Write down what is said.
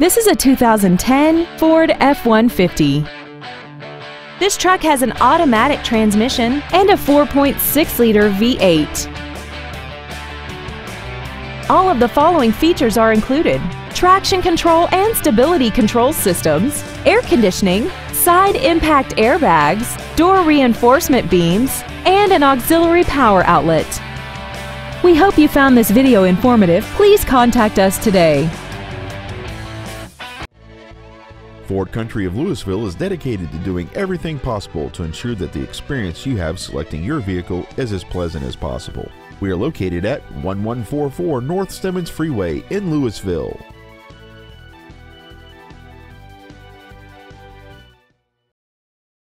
This is a 2010 Ford F-150. This truck has an automatic transmission and a 4.6-liter V8. All of the following features are included. Traction control and stability control systems, air conditioning, side impact airbags, door reinforcement beams, and an auxiliary power outlet. We hope you found this video informative. Please contact us today. Ford Country of Lewisville is dedicated to doing everything possible to ensure that the experience you have selecting your vehicle is as pleasant as possible. We are located at 1144 North Stemmons Freeway in Lewisville.